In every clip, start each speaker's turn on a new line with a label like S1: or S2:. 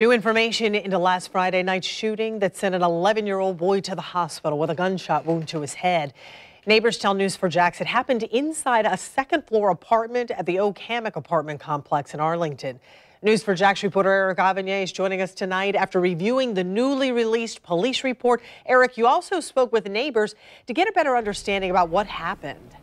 S1: New information into last Friday night's shooting that sent an 11 year old boy to the hospital with a gunshot wound to his head. Neighbors tell News4JAX it happened inside a second floor apartment at the Oak Hammock apartment complex in Arlington. News4JAX reporter Erik Avanier is joining us tonight after reviewing the newly released police report. Erik, you also spoke with neighbors to get a better understanding about what happened.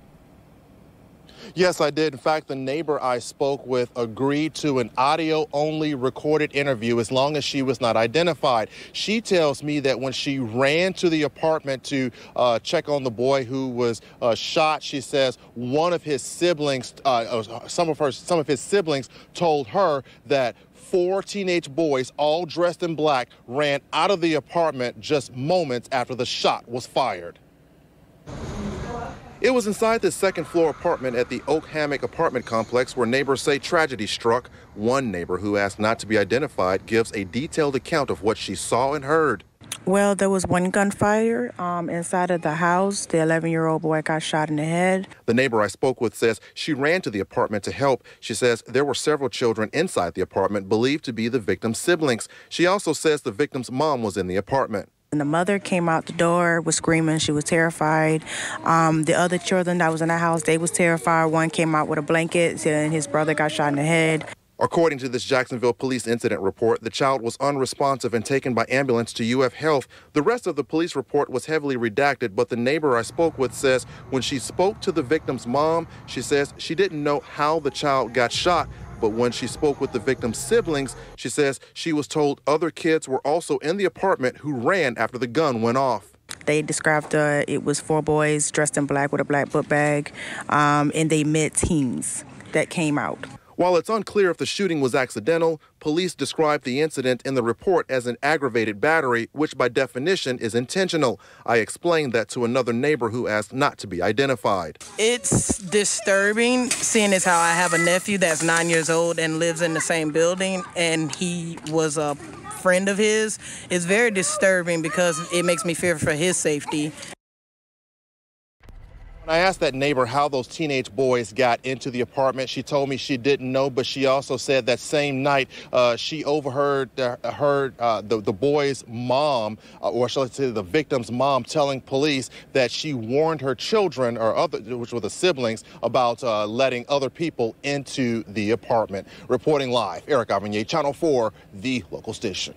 S2: Yes, I did. In fact, the neighbor I spoke with agreed to an audio only recorded interview as long as she was not identified. She tells me that when she ran to the apartment to uh, check on the boy who was uh, shot, she says one of his siblings, uh, uh some of her, some of his siblings told her that four teenage boys, all dressed in black, ran out of the apartment just moments after the shot was fired. It was inside the second floor apartment at the Oak Hammock apartment complex where neighbors say tragedy struck. One neighbor who asked not to be identified gives a detailed account of what she saw and heard.
S3: Well, there was one gunfire um, inside of the house. The 11 year old boy got shot in the head.
S2: The neighbor I spoke with says she ran to the apartment to help. She says there were several children inside the apartment believed to be the victim's siblings. She also says the victim's mom was in the apartment.
S3: And the mother came out the door, was screaming. She was terrified. Um, the other children that was in the house, they was terrified. One came out with a blanket, and his brother got shot in the head.
S2: According to this Jacksonville police incident report, the child was unresponsive and taken by ambulance to UF Health. The rest of the police report was heavily redacted, but the neighbor I spoke with says when she spoke to the victim's mom, she says she didn't know how the child got shot, but when she spoke with the victim's siblings, she says she was told other kids were also in the apartment who ran after the gun went off.
S3: They described uh, it was four boys dressed in black with a black book bag, um, and they met teens that came out.
S2: While it's unclear if the shooting was accidental, police described the incident in the report as an aggravated battery, which by definition is intentional. I explained that to another neighbor who asked not to be identified.
S4: It's disturbing seeing as how I have a nephew that's nine years old and lives in the same building, and he was a friend of his. It's very disturbing because it makes me fear for his safety.
S2: When I asked that neighbor how those teenage boys got into the apartment, she told me she didn't know, but she also said that same night uh, she overheard uh, heard uh, the, the boy's mom, uh, or shall I say the victim's mom, telling police that she warned her children, or other, which were the siblings, about uh, letting other people into the apartment. Reporting live, Erik Avanier, Channel 4, the local station.